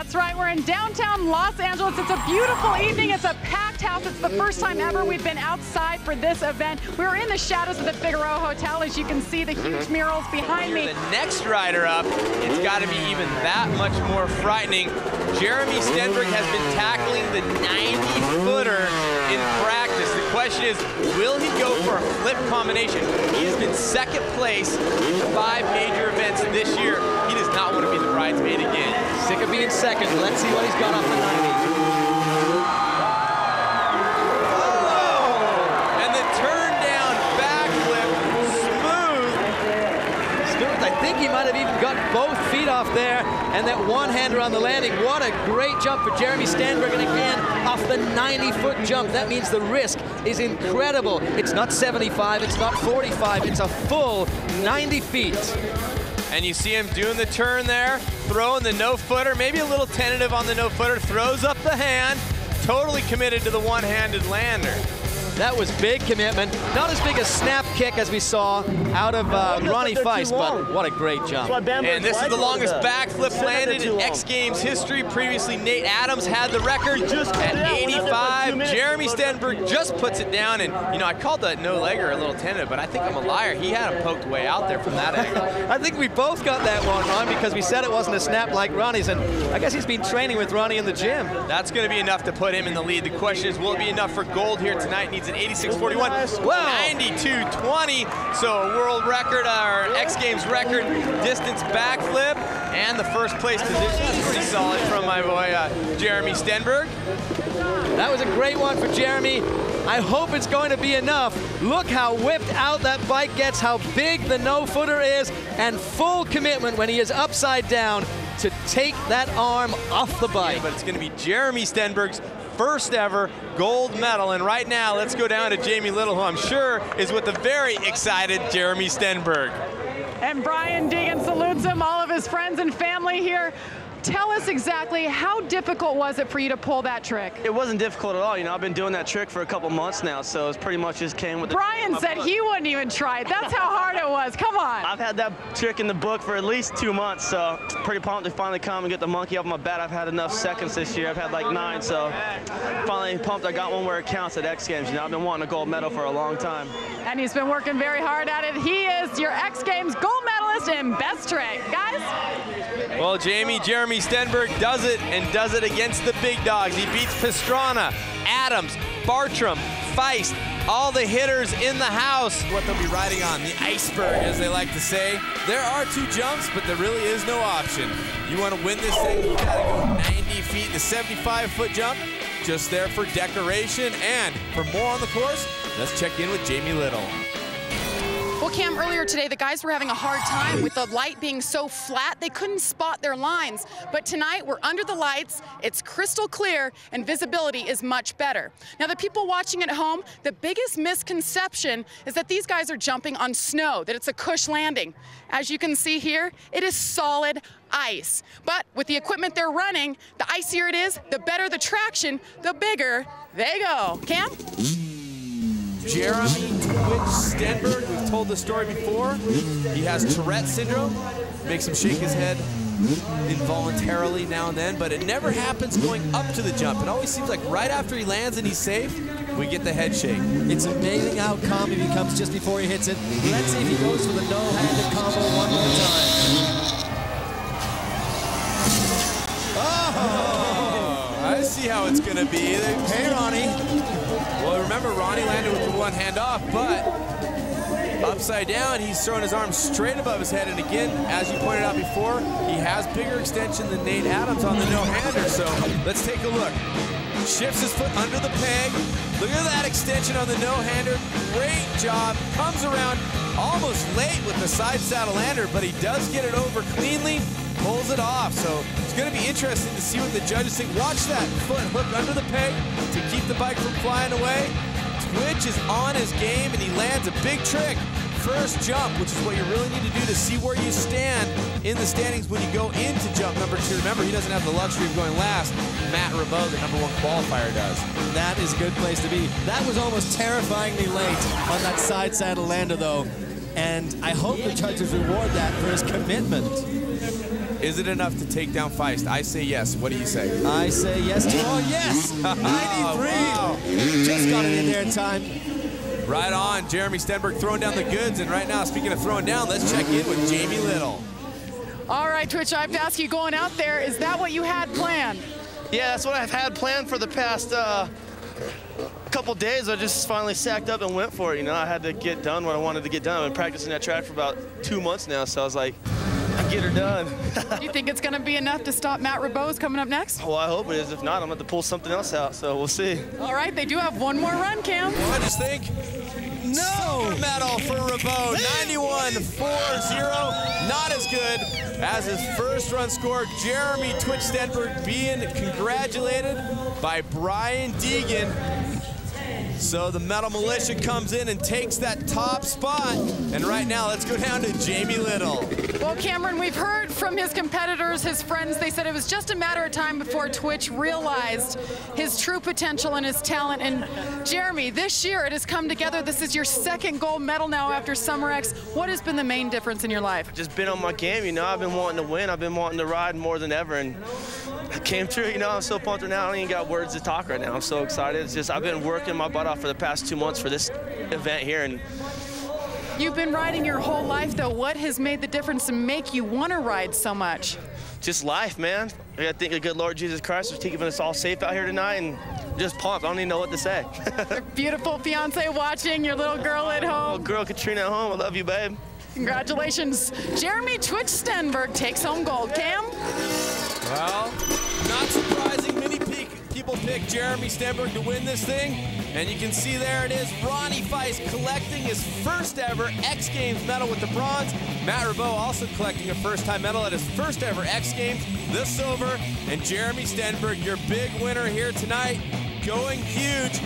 That's right. We're in downtown Los Angeles. It's a beautiful evening. It's a packed house. It's the first time ever we've been outside for this event. We're in the shadows of the Figueroa Hotel. As you can see, the huge mm-hmm. murals behind me. The next rider up, it's got to be even that much more frightening. Jeremy Stenberg has been tackling the 90-footer in practice. The question is, will he go for a flip combination? He has been second place in five major events this year. He does not want to be the bridesmaid again. Of second. Let's see what he's got off the 90. And the turn down backflip, smooth. I think he might have even got both feet off there and that one-hander on the landing. What a great jump for Jeremy Stenberg. And again, off the 90-foot jump. That means the risk is incredible. It's not 75, it's not 45, it's a full 90 feet. And you see him doing the turn there, throwing the no-footer, maybe a little tentative on the no-footer, throws up the hand, totally committed to the one-handed lander. That was big commitment. Not as big a snap kick as we saw out of uh, Ronnie Faisst, but what a great jump. And this is the longest backflip landed in X Games history. Previously, Nate Adams had the record at 85. Jeremy Stenberg just puts it down, and you know I called that no-legger a little tentative, but I think I'm a liar. He had him poked way out there from that angle. I think we both got that one wrong because we said it wasn't a snap like Ronnie's, and I guess he's been training with Ronnie in the gym. That's going to be enough to put him in the lead. The question is, will it be enough for gold here tonight? Needs an 86.41, Wow. 92.20. So world record, our X Games record distance backflip, and the first place position. That's pretty solid from my boy uh, Jeremy Stenberg. That was a great one for Jeremy. I hope it's going to be enough. Look how whipped out that bike gets, how big the no-footer is, and full commitment when he is upside down to take that arm off the bike. But it's going to be Jeremy Stenberg's first ever gold medal. And right now, let's go down to Jamie Little, who I'm sure is with the very excited Jeremy Stenberg. And Brian Deegan salutes him, all of his friends and family here. Tell us exactly how difficult was it for you to pull that trick? It wasn't difficult at all. You know, I've been doing that trick for a couple months now, so it's pretty much just came with the. Brian said foot. he wouldn't even try it. That's how hard it was. Come on. I've had that trick in the book for at least two months, so pretty pumped to finally come and get the monkey off my bat. I've had enough seconds this year. I've had like nine, so finally pumped. I got one where it counts at X Games. You know, I've been wanting a gold medal for a long time. And he's been working very hard at it. He is your X Games gold medalist and best trick. Guys, Well, Jamie, Jeremy Stenberg does it and does it against the big dogs. He beats Pastrana, Adams, Bartram, Faisst, all the hitters in the house. what they'll be riding on, the iceberg, as they like to say. There are two jumps, but there really is no option. You want to win this thing, you gotta go 90 feet, the 75 foot jump, just there for decoration. And for more on the course, let's check in with Jamie Little. Cam, earlier today, the guys were having a hard time with the light being so flat, they couldn't spot their lines. But tonight, we're under the lights, it's crystal clear, and visibility is much better. Now, the people watching at home, the biggest misconception is that these guys are jumping on snow, that it's a cush landing. As you can see here, it is solid ice. But with the equipment they're running, the icier it is, the better the traction, the bigger they go. Cam? Jeremy Twitch Stenberg, we've told the story before. He has Tourette syndrome, makes him shake his head involuntarily now and then, but it never happens going up to the jump. It always seems like right after he lands and he's safe, we get the head shake. It's amazing how calm he becomes just before he hits it. Let's see if he goes for the no-handed combo one more time. Oh, I see how it's gonna be. Hey, Ronnie. Well, remember, Ronnie landed with the one hand off, but upside down, he's throwing his arms straight above his head. And again, as you pointed out before, he has bigger extension than Nate Adams on the no-hander. So let's take a look. Shifts his foot under the peg. Look at that extension on the no-hander. Great job. Comes around almost late with the side saddle lander, but he does get it over cleanly. Pulls it off. So it's going to be interesting to see what the judges think. Watch that foot hook under the peg to keep the bike from flying away. Twitch is on his game and he lands a big trick. First jump, which is what you really need to do to see where you stand in the standings when you go into jump number two. Remember, he doesn't have the luxury of going last. Matt Rebeaud, the number one qualifier, does. That is a good place to be. That was almost terrifyingly late on that side saddle lander, though. And I hope the judges reward that for his commitment. Is it enough to take down Faisst? I say yes. What do you say? I say yes to Oh, yes! 93! wow. Just got it in there in time. Right on. Jeremy Stenberg throwing down the goods. And right now, speaking of throwing down, let's check in with Jamie Little. All right, Twitch, I have to ask you going out there, is that what you had planned? Yeah, that's what I've had planned for the past uh, couple days. I just finally sacked up and went for it. You know, I had to get done what I wanted to get done. I've been practicing that track for about two months now, so I was like, I get her done. you think it's going to be enough to stop Matt Rebeaud's coming up next? well, I hope it is. If not, I'm going to pull something else out, so we'll see. All right, they do have one more run, Cam. I just think no medal for Rebeaud. 91-4-0. Not as good as his first run score. Jeremy Twitch Stenberg being congratulated by Brian Deegan. So the Metal Mulisha comes in and takes that top spot. And right now, let's go down to Jamie Little. Well, Cameron, we've heard from his competitors, his friends. They said it was just a matter of time before Twitch realized his true potential and his talent. And Jeremy, this year it has come together. This is your second gold medal now after Summer X. What has been the main difference in your life? Just been on my game, you know. I've been wanting to win. I've been wanting to ride more than ever, and it came true. You know, I'm so pumped right now. I don't even got words to talk right now. I'm so excited. It's just I've been working my butt off for the past two months for this event here, and You've been riding your whole life, though. What has made the difference to make you want to ride so much? just life, man. I thank the good Lord Jesus Christ for keeping us all safe out here tonight, and just pumped. I don't even know what to say. Your beautiful fiance watching, your little girl at oh, home. girl Katrina at home, I love you, babe. Congratulations. Jeremy Twitch Stenberg takes home gold. Cam? Well, not surprising, many pe- people pick Jeremy Stenberg to win this thing. And you can see there it is, Ronnie Faisst collecting his first ever X Games medal with the bronze. Matt Rebeaud also collecting a first time medal at his first ever X Games, the silver. And Jeremy Stenberg, your big winner here tonight, going huge.